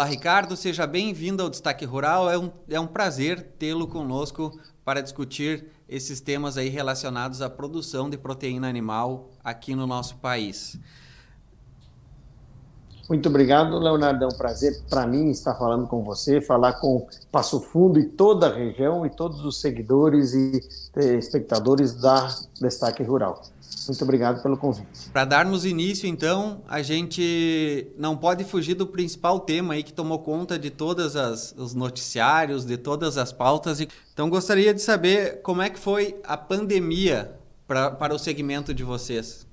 Olá, Ricardo, seja bem-vindo ao Destaque Rural. É um, é um prazer tê-lo conosco para discutir esses temas aí relacionados à produção de proteína animal aqui no nosso país. Muito obrigado, Leonardo. É um prazer para mim estar falando com você, falar com Passo Fundo e toda a região e todos os seguidores e espectadores da Destaque Rural. Muito obrigado pelo convite. Para darmos início, então, a gente não pode fugir do principal tema aí que tomou conta de todos os noticiários, de todas as pautas. Então, gostaria de saber como é que foi a pandemia pra, para o segmento de vocês.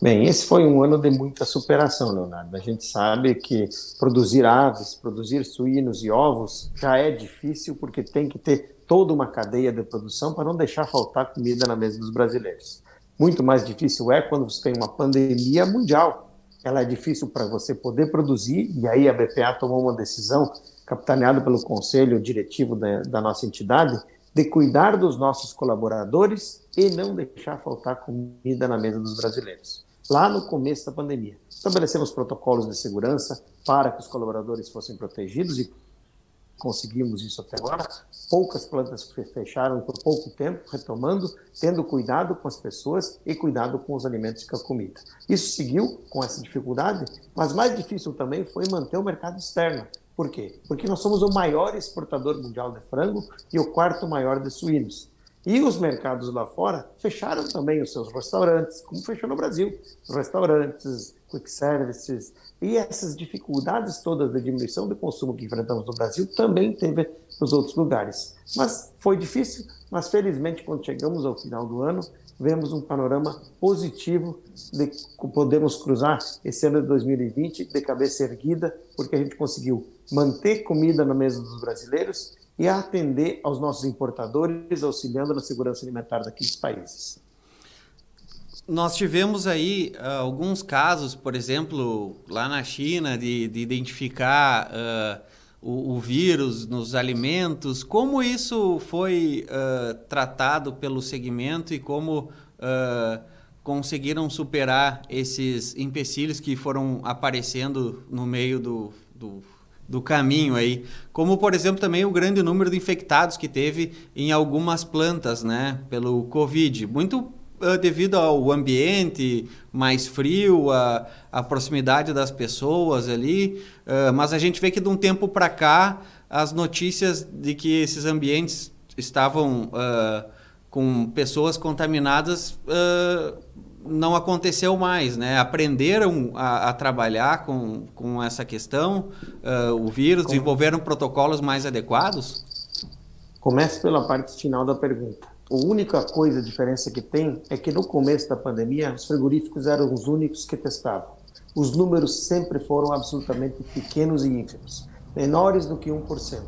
Bem, esse foi um ano de muita superação, Leonardo. A gente sabe que produzir aves, produzir suínos e ovos já é difícil porque tem que ter toda uma cadeia de produção para não deixar faltar comida na mesa dos brasileiros. Muito mais difícil é quando você tem uma pandemia mundial. Ela é difícil para você poder produzir, e aí a BPA tomou uma decisão, capitaneada pelo conselho diretivo da, da nossa entidade, de cuidar dos nossos colaboradores e não deixar faltar comida na mesa dos brasileiros. Lá no começo da pandemia, estabelecemos protocolos de segurança para que os colaboradores fossem protegidos e conseguimos isso até agora. Poucas plantas fecharam por pouco tempo, retomando, tendo cuidado com as pessoas e cuidado com os alimentos e com a comida. Isso seguiu com essa dificuldade, mas mais difícil também foi manter o mercado externo. Por quê? Porque nós somos o maior exportador mundial de frango e o quarto maior de suínos. E os mercados lá fora fecharam também os seus restaurantes, como fechou no Brasil. Restaurantes, quick services, e essas dificuldades todas de diminuição do consumo que enfrentamos no Brasil também teve nos outros lugares. Mas foi difícil, mas felizmente quando chegamos ao final do ano, vemos um panorama positivo de podemos cruzar esse ano de 2020 de cabeça erguida, porque a gente conseguiu manter comida na mesa dos brasileiros e atender aos nossos importadores, auxiliando na segurança alimentar daqueles países. Nós tivemos aí uh, alguns casos, por exemplo, lá na China, de, de identificar uh, o, o, vírus nos alimentos. Como isso foi uh, tratado pelo segmento e como conseguiram superar esses empecilhos que foram aparecendo no meio do, do do caminho aí, como por exemplo também o grande número de infectados que teve em algumas plantas, né, pelo Covid, muito uh, devido ao ambiente mais frio, a, a proximidade das pessoas ali, uh, mas a gente vê que de um tempo para cá as notícias de que esses ambientes estavam uh, com pessoas contaminadas não aconteceu mais, né? Aprenderam a, a trabalhar com, com essa questão, uh, o vírus, Como... desenvolveram protocolos mais adequados? Comece pela parte final da pergunta. A única coisa, a diferença que tem, é que no começo da pandemia, os frigoríficos eram os únicos que testavam. Os números sempre foram absolutamente pequenos e ínfimos, menores do que 1%.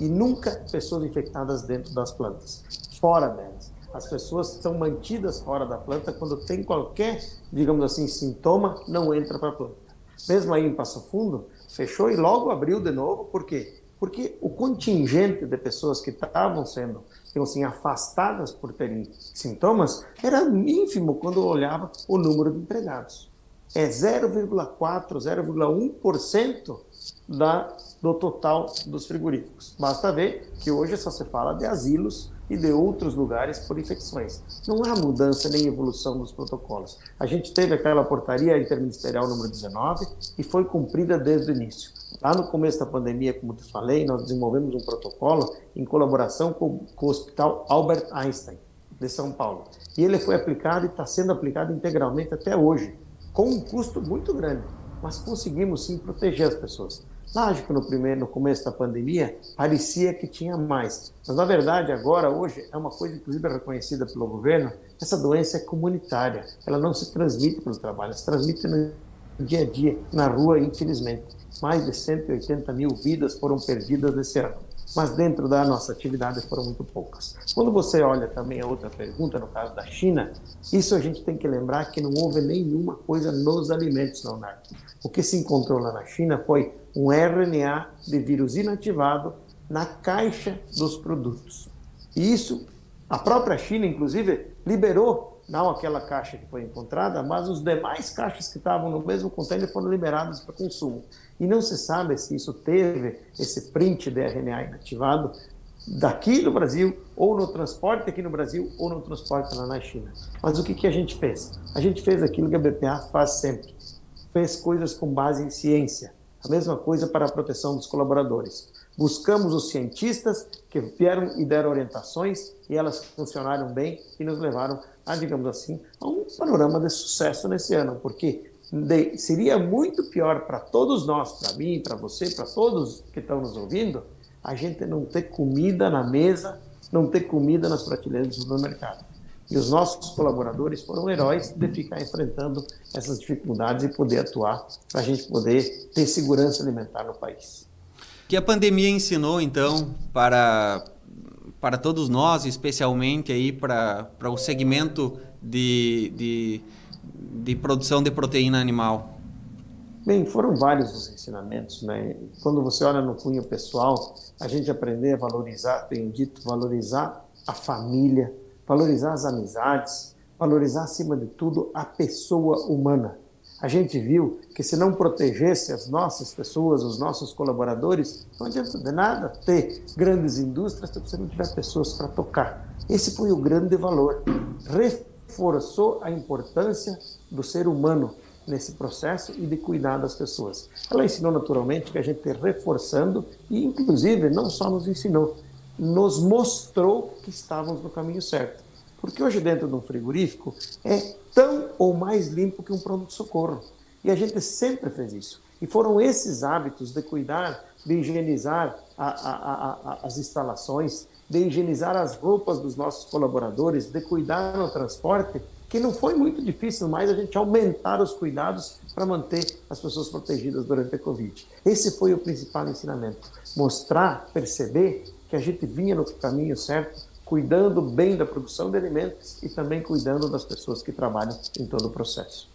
E nunca pessoas infectadas dentro das plantas, fora delas as pessoas são mantidas fora da planta quando tem qualquer, digamos assim, sintoma, não entra para a planta. Mesmo aí em Passo Fundo, fechou e logo abriu de novo, por quê? Porque o contingente de pessoas que estavam sendo então, assim, afastadas por terem sintomas era ínfimo quando olhava o número de empregados. É 0,4, 0,1% da, do total dos frigoríficos. Basta ver que hoje só se fala de asilos e de outros lugares por infecções. Não há mudança nem evolução dos protocolos. A gente teve aquela portaria interministerial número 19 e foi cumprida desde o início. Lá no começo da pandemia, como te falei, nós desenvolvemos um protocolo em colaboração com, com o Hospital Albert Einstein de São Paulo. E ele foi aplicado e está sendo aplicado integralmente até hoje, com um custo muito grande, mas conseguimos sim proteger as pessoas. Lógico, no primeiro, no começo da pandemia, parecia que tinha mais, mas na verdade agora, hoje, é uma coisa inclusive reconhecida pelo governo, essa doença é comunitária, ela não se transmite pelo trabalho, se transmite no dia a dia, na rua, infelizmente. Mais de 180 mil vidas foram perdidas nesse ano, mas dentro da nossa atividade foram muito poucas. Quando você olha também a outra pergunta, no caso da China, isso a gente tem que lembrar que não houve nenhuma coisa nos alimentos, Leonardo. O que se encontrou lá na China foi um RNA de vírus inativado na caixa dos produtos. E isso, a própria China, inclusive, liberou não aquela caixa que foi encontrada, mas os demais caixas que estavam no mesmo container foram liberados para consumo. E não se sabe se isso teve esse print de RNA inativado daqui no Brasil, ou no transporte aqui no Brasil, ou no transporte lá na China. Mas o que, que a gente fez? A gente fez aquilo que a BPA faz sempre. Fez coisas com base em ciência. A mesma coisa para a proteção dos colaboradores. Buscamos os cientistas que vieram e deram orientações e elas funcionaram bem e nos levaram a, digamos assim, a um panorama de sucesso nesse ano, porque de, seria muito pior para todos nós, para mim, para você, para todos que estão nos ouvindo, a gente não ter comida na mesa, não ter comida nas prateleiras do supermercado. E os nossos colaboradores foram heróis de ficar enfrentando essas dificuldades e poder atuar para a gente poder ter segurança alimentar no país. Que a pandemia ensinou, então, para para todos nós, especialmente aí para, para o segmento de, de, de produção de proteína animal? Bem, foram vários os ensinamentos, né? Quando você olha no cunho pessoal, a gente aprender a valorizar, tenho dito, valorizar a família, valorizar as amizades, valorizar acima de tudo a pessoa humana a gente viu que se não protegesse as nossas pessoas, os nossos colaboradores, não adianta de nada ter grandes indústrias se você não tiver pessoas para tocar. Esse foi o grande valor. Reforçou a importância do ser humano nesse processo e de cuidar das pessoas. Ela ensinou naturalmente que a gente reforçando e, inclusive, não só nos ensinou, nos mostrou que estávamos no caminho certo. Porque hoje, dentro de um frigorífico, é tão ou mais limpo que um pronto-socorro. E a gente sempre fez isso. E foram esses hábitos de cuidar, de higienizar a, a, a, as instalações, de higienizar as roupas dos nossos colaboradores, de cuidar no transporte, que não foi muito difícil mais a gente aumentar os cuidados para manter as pessoas protegidas durante a Covid. Esse foi o principal ensinamento: mostrar, perceber que a gente vinha no caminho certo cuidando bem da produção de alimentos e também cuidando das pessoas que trabalham em todo o processo.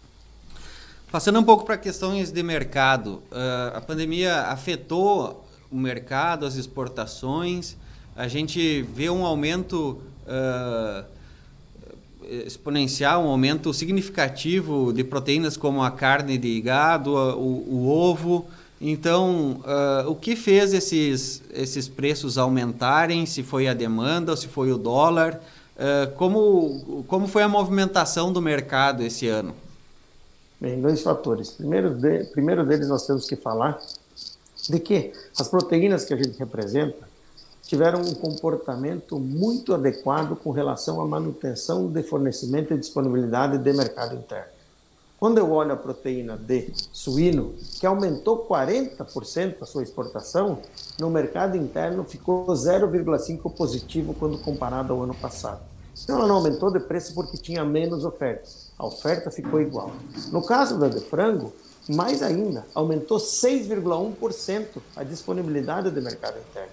Passando um pouco para questões de mercado, uh, a pandemia afetou o mercado, as exportações. A gente vê um aumento uh, exponencial, um aumento significativo de proteínas como a carne de gado, o, o ovo. Então, uh, o que fez esses, esses preços aumentarem? Se foi a demanda ou se foi o dólar? Uh, como, como foi a movimentação do mercado esse ano? Bem, dois fatores. Primeiro, de, primeiro deles, nós temos que falar de que as proteínas que a gente representa tiveram um comportamento muito adequado com relação à manutenção de fornecimento e disponibilidade de mercado interno. Quando eu olho a proteína de suíno, que aumentou 40% a sua exportação, no mercado interno ficou 0,5 positivo quando comparado ao ano passado. Então ela não aumentou de preço porque tinha menos oferta. A oferta ficou igual. No caso da de frango, mais ainda, aumentou 6,1% a disponibilidade de mercado interno.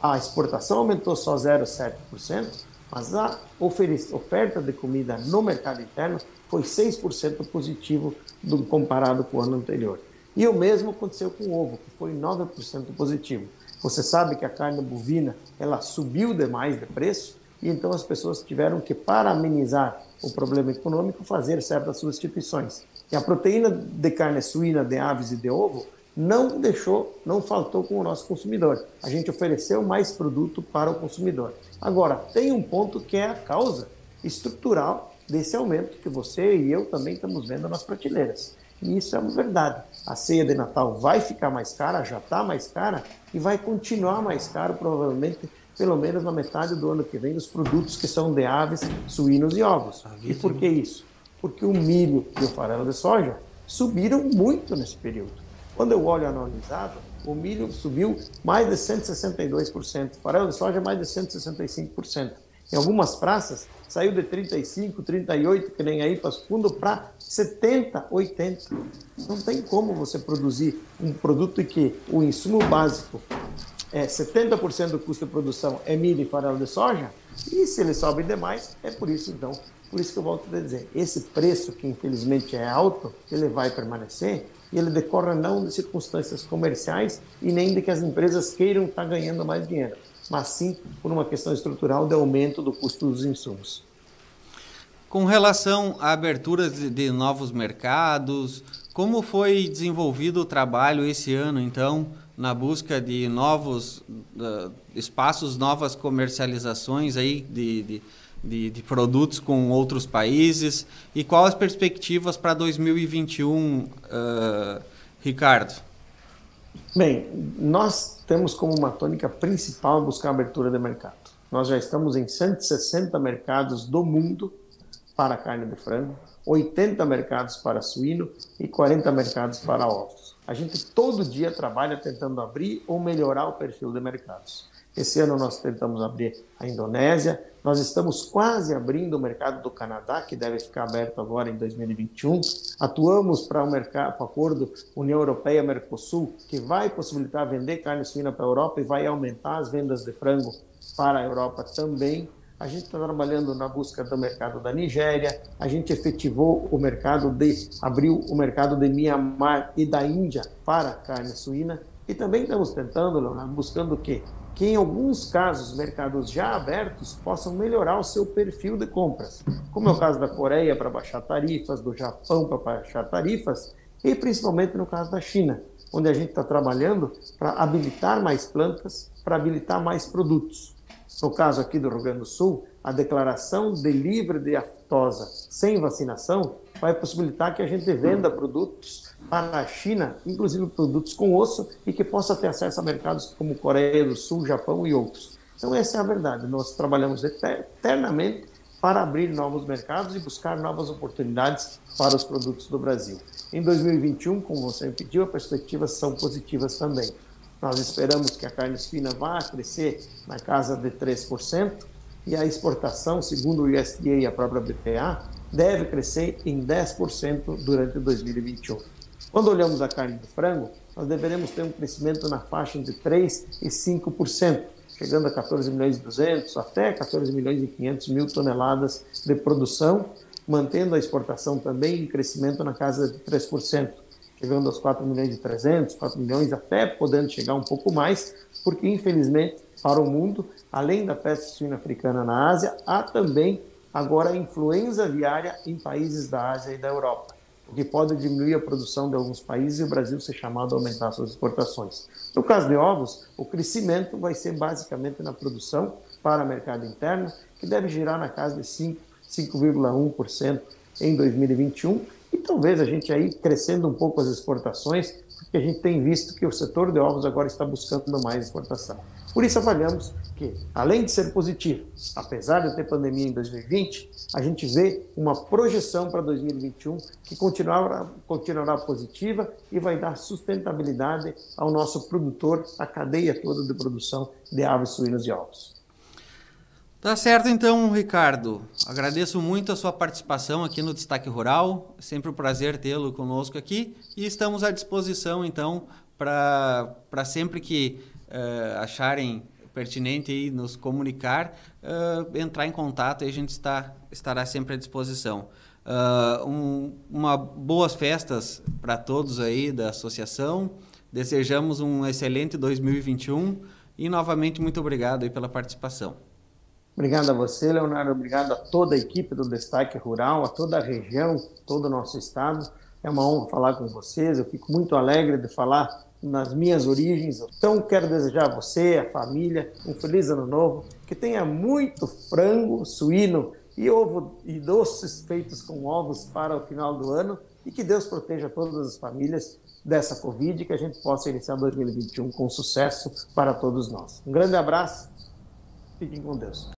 A exportação aumentou só 0,7%, mas a oferta de comida no mercado interno foi 6% positivo do, comparado com o ano anterior. E o mesmo aconteceu com o ovo, que foi 9% positivo. Você sabe que a carne bovina ela subiu demais de preço e então as pessoas tiveram que, para amenizar o problema econômico, fazer certas substituições. E a proteína de carne suína, de aves e de ovo não deixou, não faltou com o nosso consumidor. A gente ofereceu mais produto para o consumidor. Agora, tem um ponto que é a causa estrutural desse aumento que você e eu também estamos vendo nas prateleiras. E isso é uma verdade. A ceia de Natal vai ficar mais cara, já está mais cara e vai continuar mais caro, provavelmente, pelo menos na metade do ano que vem, os produtos que são de aves, suínos e ovos. E por que isso? Porque o milho e o farelo de soja subiram muito nesse período. Quando eu olho anualizado, o milho subiu mais de 162%, o farelo de soja mais de 165%. Em algumas praças, saiu de 35, 38, que nem aí para fundo, para 70, 80. Não tem como você produzir um produto em que o insumo básico é 70% do custo de produção é milho e farelo de soja, e se ele sobe demais, é por isso então. Por isso que eu volto a dizer, esse preço que infelizmente é alto, ele vai permanecer, e ele decorre não de circunstâncias comerciais e nem de que as empresas queiram estar ganhando mais dinheiro, mas sim por uma questão estrutural de aumento do custo dos insumos. Com relação à abertura de, de novos mercados, como foi desenvolvido o trabalho esse ano, então, na busca de novos uh, espaços, novas comercializações aí de, de, de, de, produtos com outros países? E quais as perspectivas para 2021, uh, Ricardo? Bem, nós temos como uma tônica principal buscar abertura de mercado. Nós já estamos em 160 mercados do mundo para carne de frango, 80 mercados para suíno e 40 mercados para ovos. A gente todo dia trabalha tentando abrir ou melhorar o perfil de mercados. Esse ano nós tentamos abrir a Indonésia, nós estamos quase abrindo o mercado do Canadá, que deve ficar aberto agora em 2021. Atuamos para o mercado, o acordo União Europeia-Mercosul, que vai possibilitar vender carne suína para a Europa e vai aumentar as vendas de frango para a Europa também. A gente está trabalhando na busca do mercado da Nigéria, a gente efetivou o mercado de, abriu o mercado de Myanmar e da Índia para carne suína e também estamos tentando, Leonardo, buscando o quê? Que em alguns casos, mercados já abertos possam melhorar o seu perfil de compras, como é o caso da Coreia para baixar tarifas, do Japão para baixar tarifas e principalmente no caso da China, onde a gente está trabalhando para habilitar mais plantas, para habilitar mais produtos. No caso aqui do Rio Grande do Sul, a declaração de livre de aftosa sem vacinação vai possibilitar que a gente venda produtos para a China, inclusive produtos com osso, e que possa ter acesso a mercados como Coreia do Sul, Japão e outros. Então, essa é a verdade. Nós trabalhamos eternamente para abrir novos mercados e buscar novas oportunidades para os produtos do Brasil. Em 2021, como você me pediu, as perspectivas são positivas também. Nós esperamos que a carne suína vá crescer na casa de 3% e a exportação, segundo o USDA e a própria BPA, deve crescer em 10% durante 2021. Quando olhamos a carne de frango, nós deveremos ter um crescimento na faixa entre 3% e 5%, chegando a 14 milhões e 200 até 14 milhões e 500 mil toneladas de produção, mantendo a exportação também em crescimento na casa de 3% chegando aos 4 milhões e 300, 4 milhões, até podendo chegar um pouco mais, porque infelizmente para o mundo, além da peste suína africana na Ásia, há também agora a influenza aviária em países da Ásia e da Europa, o que pode diminuir a produção de alguns países e o Brasil ser chamado a aumentar suas exportações. No caso de ovos, o crescimento vai ser basicamente na produção para o mercado interno, que deve girar na casa de 5,1% em 2021 e talvez a gente aí crescendo um pouco as exportações, porque a gente tem visto que o setor de ovos agora está buscando mais exportação. Por isso avaliamos que, além de ser positivo, apesar de ter pandemia em 2020, a gente vê uma projeção para 2021 que continuará, continuará positiva e vai dar sustentabilidade ao nosso produtor, a cadeia toda de produção de aves, suínos e ovos. Tá certo então, Ricardo. Agradeço muito a sua participação aqui no Destaque Rural. É sempre um prazer tê-lo conosco aqui e estamos à disposição então para sempre que uh, acharem pertinente aí nos comunicar, uh, entrar em contato e a gente está, estará sempre à disposição. Uh, um, uma boas festas para todos aí da associação. Desejamos um excelente 2021 e novamente muito obrigado aí pela participação. Obrigado a você, Leonardo. Obrigado a toda a equipe do Destaque Rural, a toda a região, todo o nosso estado. É uma honra falar com vocês. Eu fico muito alegre de falar nas minhas origens. Então, quero desejar a você, a família, um feliz ano novo. Que tenha muito frango, suíno e ovo e doces feitos com ovos para o final do ano. E que Deus proteja todas as famílias dessa Covid e que a gente possa iniciar 2021 com sucesso para todos nós. Um grande abraço. Fiquem com Deus.